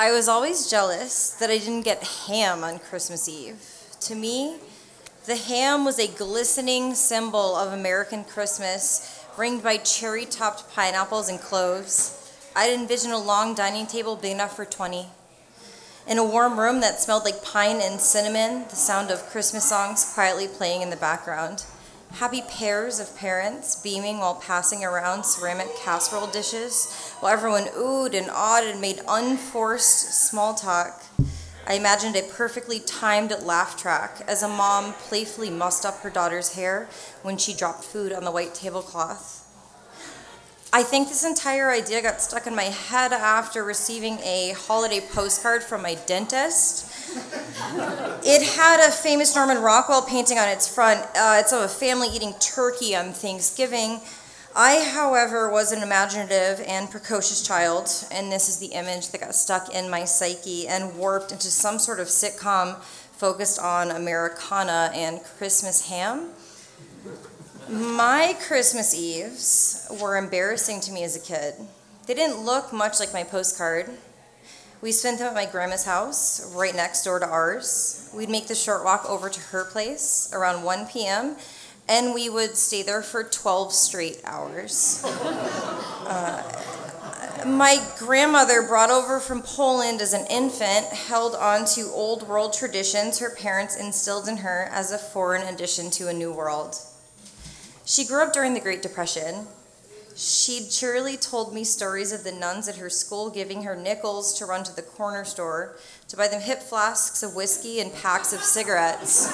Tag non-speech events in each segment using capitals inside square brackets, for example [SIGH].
I was always jealous that I didn't get ham on Christmas Eve. To me, the ham was a glistening symbol of American Christmas, ringed by cherry topped pineapples and cloves. I'd envision a long dining table big enough for 20. In a warm room that smelled like pine and cinnamon, the sound of Christmas songs quietly playing in the background. Happy pairs of parents beaming while passing around ceramic casserole dishes, while everyone oohed and awed and made unforced small talk. I imagined a perfectly timed laugh track as a mom playfully mussed up her daughter's hair when she dropped food on the white tablecloth. I think this entire idea got stuck in my head after receiving a holiday postcard from my dentist. It had a famous Norman Rockwell painting on its front. Uh, it's of a family eating turkey on Thanksgiving. I, however, was an imaginative and precocious child, and this is the image that got stuck in my psyche and warped into some sort of sitcom focused on Americana and Christmas ham. My Christmas Eves were embarrassing to me as a kid. They didn't look much like my postcard. We spent them at my grandma's house, right next door to ours. We'd make the short walk over to her place around 1 p.m., and we would stay there for 12 straight hours. [LAUGHS] Uh, my grandmother, brought over from Poland as an infant, held on to old world traditions her parents instilled in her as a foreign addition to a new world. She grew up during the Great Depression. She'd cheerily told me stories of the nuns at her school giving her nickels to run to the corner store to buy them hip flasks of whiskey and packs of cigarettes.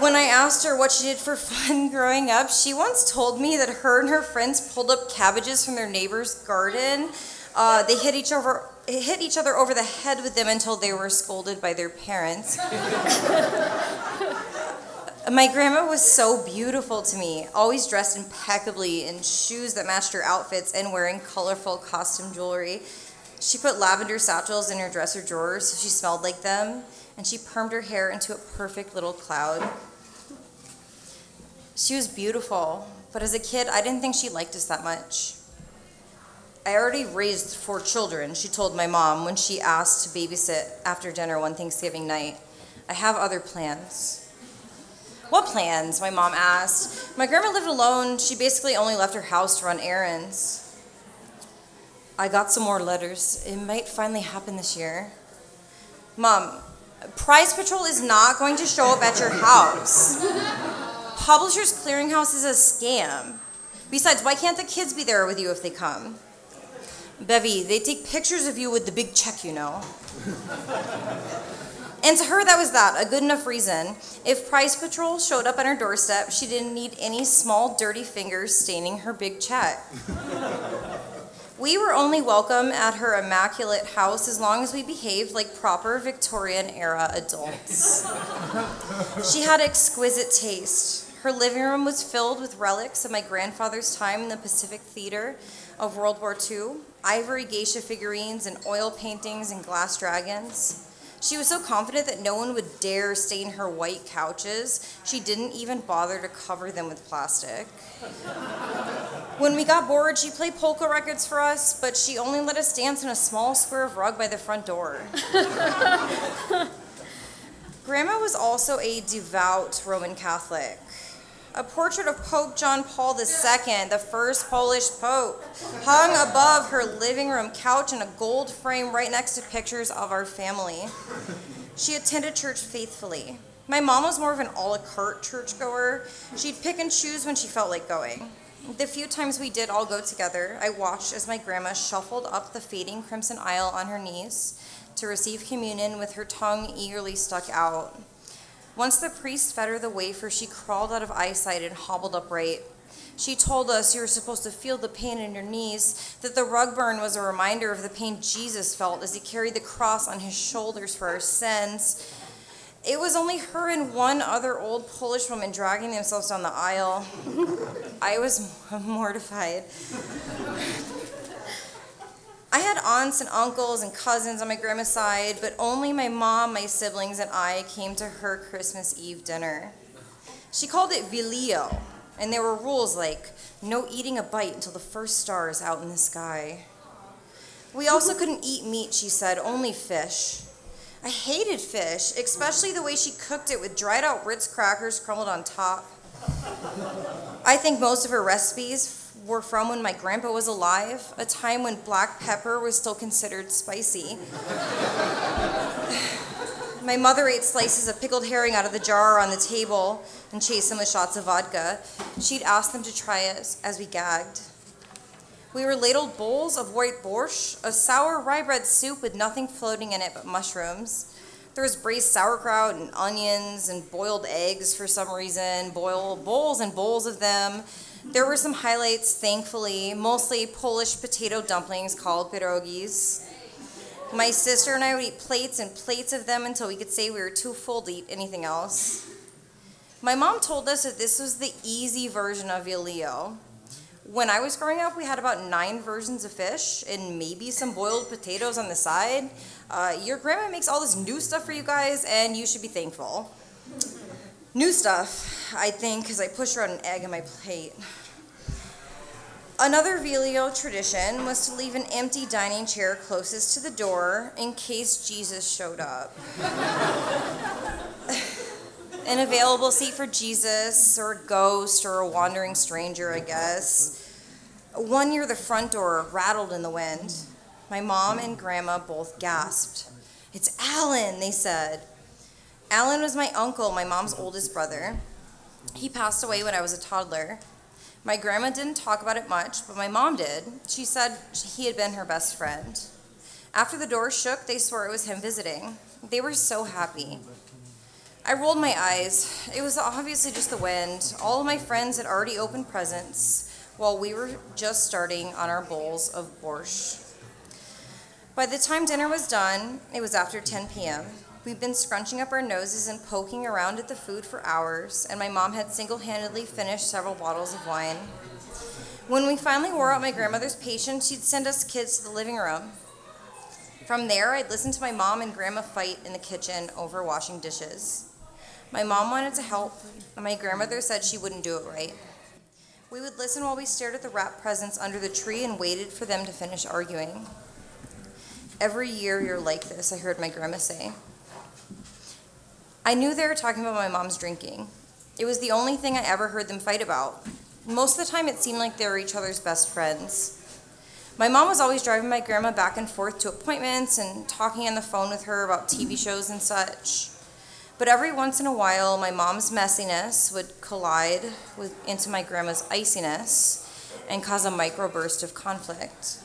when I asked her what she did for fun [LAUGHS] growing up, she once told me that her and her friends pulled up cabbages from their neighbor's garden. Uh, they hit each other hit each other over the head with them until they were scolded by their parents. [LAUGHS] My grandma was so beautiful to me, always dressed impeccably in shoes that matched her outfits and wearing colorful costume jewelry. She put lavender satchels in her dresser drawers so she smelled like them, and she permed her hair into a perfect little cloud. She was beautiful, but as a kid, I didn't think she liked us that much. I already raised four children, she told my mom when she asked to babysit after dinner one Thanksgiving night. I have other plans. What plans? My mom asked. My grandma lived alone. She basically only left her house to run errands. I got some more letters. It might finally happen this year. Mom, Prize Patrol is not going to show up at your house. Publishers Clearinghouse is a scam. Besides, why can't the kids be there with you if they come? Bevy, they take pictures of you with the big check, you know. And to her, that was that, a good enough reason. If Prize Patrol showed up on her doorstep, she didn't need any small, dirty fingers staining her big check. [LAUGHS] we were only welcome at her immaculate house as long as we behaved like proper Victorian era adults. [LAUGHS] she had exquisite taste. Her living room was filled with relics of my grandfather's time in the Pacific Theater of World War II, ivory geisha figurines and oil paintings and glass dragons. She was so confident that no one would dare stain her white couches, she didn't even bother to cover them with plastic. when we got bored, she played polka records for us, but she only let us dance in a small square of rug by the front door. [LAUGHS] Grandma was also a devout Roman Catholic a portrait of Pope John Paul II, the first Polish pope, hung above her living room couch in a gold frame right next to pictures of our family. She attended church faithfully. My mom was more of an a la carte churchgoer. She'd pick and choose when she felt like going. The few times we did all go together, I watched as my grandma shuffled up the fading crimson aisle on her knees to receive communion with her tongue eagerly stuck out. Once the priest fed her the wafer, she crawled out of eyesight and hobbled upright. She told us you were supposed to feel the pain in your knees, that the rug burn was a reminder of the pain Jesus felt as he carried the cross on his shoulders for our sins. It was only her and one other old Polish woman dragging themselves down the aisle. [LAUGHS] I was [LAUGHS] mortified. I had aunts and uncles and cousins on my grandma's side, but only my mom, my siblings, and I came to her Christmas Eve dinner. She called it Vilio, and there were rules like no eating a bite until the first star is out in the sky. We also couldn't eat meat, she said, only fish. I hated fish, especially the way she cooked it with dried out Ritz crackers crumbled on top. I think most of her recipes were from when my grandpa was alive, a time when black pepper was still considered spicy. my mother ate slices of pickled herring out of the jar on the table and chased them with shots of vodka. She'd ask them to try it as we gagged. We were ladled bowls of white borscht, a sour rye bread soup with nothing floating in it but mushrooms. There was braised sauerkraut and onions and boiled eggs for some reason, boil bowls and bowls of them. There were some highlights, thankfully, mostly Polish potato dumplings called pierogis. My sister and I would eat plates and plates of them until we could say we were too full to eat anything else. My mom told us that this was the easy version of Vileo. When I was growing up, we had about nine versions of fish and maybe some boiled potatoes on the side. Uh, your grandma makes all this new stuff for you guys, and you should be thankful. New stuff, I think, because I pushed around an egg on my plate. Another Velio tradition was to leave an empty dining chair closest to the door in case Jesus showed up. [LAUGHS] an available seat for Jesus or a ghost or a wandering stranger, I guess. One year, the front door rattled in the wind. My mom and grandma both gasped. It's Alan, they said. Alan was my uncle, my mom's oldest brother. He passed away when I was a toddler. My grandma didn't talk about it much, but my mom did. She said he had been her best friend. After the door shook, they swore it was him visiting. They were so happy. I rolled my eyes. It was obviously just the wind. All of my friends had already opened presents while we were just starting on our bowls of borscht. By the time dinner was done, it was after 10 p.m. We'd been scrunching up our noses and poking around at the food for hours, and my mom had single handedly finished several bottles of wine. When we finally wore out my grandmother's patience, she'd send us kids to the living room. From there, I'd listen to my mom and grandma fight in the kitchen over washing dishes. My mom wanted to help, and my grandmother said she wouldn't do it right. We would listen while we stared at the wrapped presents under the tree and waited for them to finish arguing. Every year you're like this, I heard my grandma say. I knew they were talking about my mom's drinking. It was the only thing I ever heard them fight about. Most of the time, it seemed like they were each other's best friends. My mom was always driving my grandma back and forth to appointments and talking on the phone with her about TV shows and such. But every once in a while, my mom's messiness would collide with, into my grandma's iciness and cause a microburst of conflict.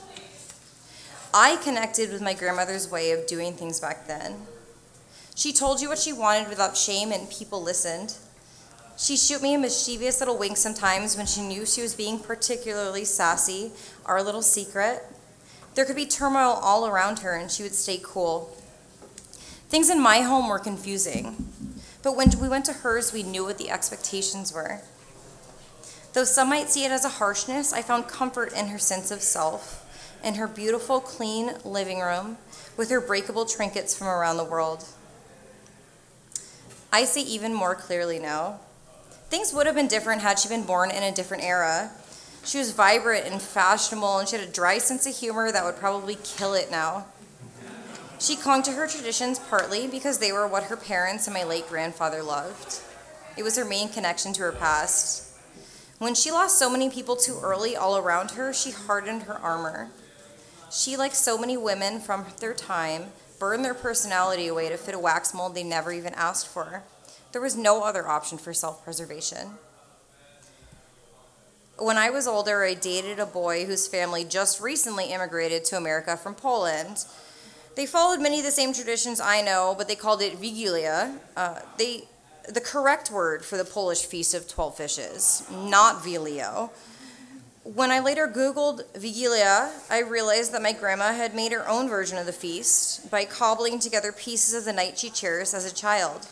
I connected with my grandmother's way of doing things back then. She told you what she wanted without shame, and people listened. She'd shoot me a mischievous little wink sometimes when she knew she was being particularly sassy, our little secret. There could be turmoil all around her, and she would stay cool. Things in my home were confusing, but when we went to hers, we knew what the expectations were. Though some might see it as a harshness, I found comfort in her sense of self, in her beautiful, clean living room, with her breakable trinkets from around the world. I see even more clearly now. Things would have been different had she been born in a different era. She was vibrant and fashionable, and she had a dry sense of humor that would probably kill it now. She clung to her traditions partly because they were what her parents and my late grandfather loved. It was her main connection to her past. When she lost so many people too early all around her, she hardened her armor. She, like so many women from their time, burned their personality away to fit a wax mold they never even asked for. There was no other option for self preservation. When I was older, I dated a boy whose family just recently immigrated to America from Poland. They followed many of the same traditions I know, but they called it Vigilia. Uh, they, the correct word for the Polish feast of 12 fishes, not Vileo. When I later Googled Vigilia, I realized that my grandma had made her own version of the feast by cobbling together pieces of the night she cherished as a child.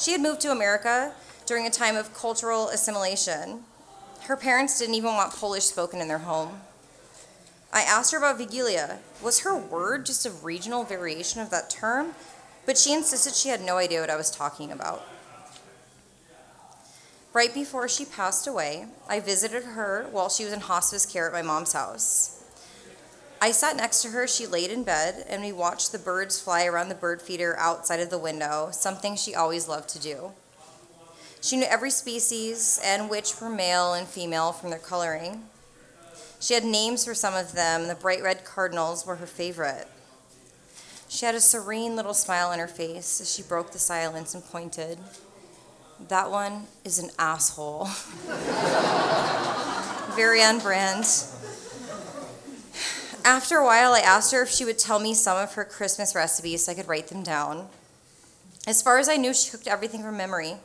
She had moved to America during a time of cultural assimilation. Her parents didn't even want Polish spoken in their home. I asked her about Vigilia. Was her word just a regional variation of that term? But she insisted she had no idea what I was talking about. Right before she passed away, I visited her while she was in hospice care at my mom's house. I sat next to her, she laid in bed, and we watched the birds fly around the bird feeder outside of the window, something she always loved to do. She knew every species and which were male and female from their coloring. She had names for some of them. The bright red cardinals were her favorite. She had a serene little smile on her face as she broke the silence and pointed. That one is an asshole. [LAUGHS] Very on brand. After a while, I asked her if she would tell me some of her Christmas recipes so I could write them down. As far as I knew, she cooked everything from memory.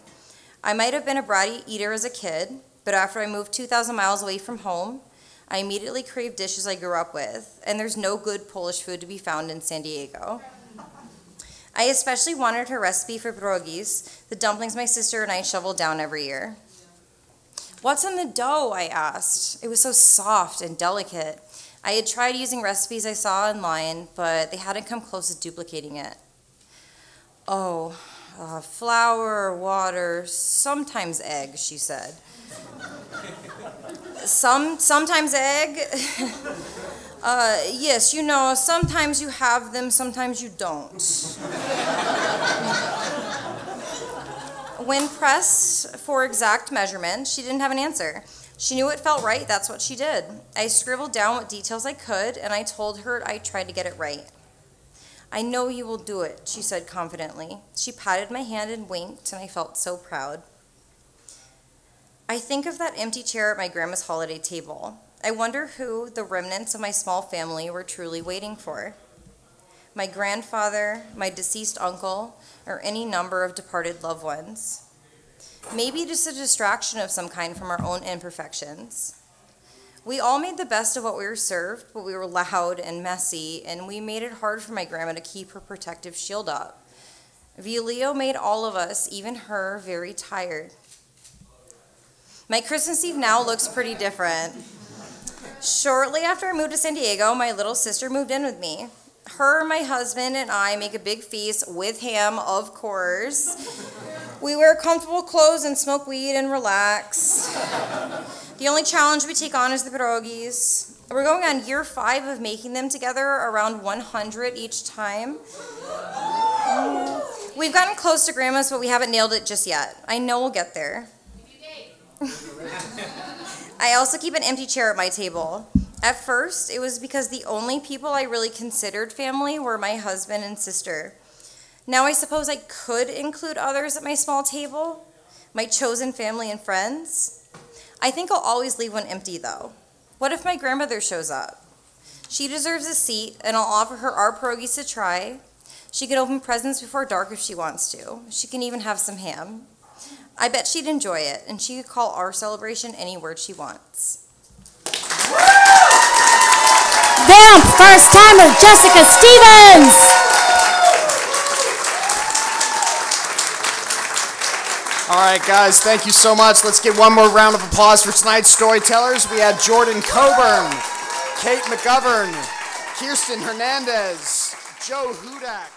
I might have been a bratty eater as a kid, but after I moved 2,000 miles away from home, I immediately craved dishes I grew up with, and there's no good Polish food to be found in San Diego. I especially wanted her recipe for pierogies, the dumplings my sister and I shoveled down every year. What's in the dough? I asked. It was so soft and delicate. I had tried using recipes I saw online, but they hadn't come close to duplicating it. Oh, uh, flour, water, sometimes egg, she said. [LAUGHS] Some, sometimes egg. [LAUGHS] uh, yes, you know, sometimes you have them, sometimes you don't. when pressed for exact measurement, she didn't have an answer. She knew it felt right, that's what she did. I scribbled down what details I could, and I told her I tried to get it right. I know you will do it, she said confidently. She patted my hand and winked, and I felt so proud. I think of that empty chair at my grandma's holiday table. I wonder who the remnants of my small family were truly waiting for. My grandfather, my deceased uncle, or any number of departed loved ones. Maybe just a distraction of some kind from our own imperfections. We all made the best of what we were served, but we were loud and messy, and we made it hard for my grandma to keep her protective shield up. Violio made all of us, even her, very tired. My Christmas Eve now looks pretty different. Shortly after I moved to San Diego, my little sister moved in with me. Her, my husband, and I make a big feast with ham, of course. We wear comfortable clothes and smoke weed and relax. The only challenge we take on is the pierogies. We're going on year five of making them together, around 100 each time. We've gotten close to grandma's, but we haven't nailed it just yet. I know we'll get there. [LAUGHS] I also keep an empty chair at my table. At first, it was because the only people I really considered family were my husband and sister. Now I suppose I could include others at my small table, my chosen family and friends. I think I'll always leave one empty though. What if my grandmother shows up? She deserves a seat, and I'll offer her our pierogies to try. She can open presents before dark if she wants to. She can even have some ham. I bet she'd enjoy it, and she could call our celebration any word she wants. Vamp first timer Jessica Stevens. All right, guys, thank you so much. Let's get one more round of applause for tonight's storytellers. We had Jordan Coburn, Kate McGovern, Kirsten Hernandez, Joe Hudak.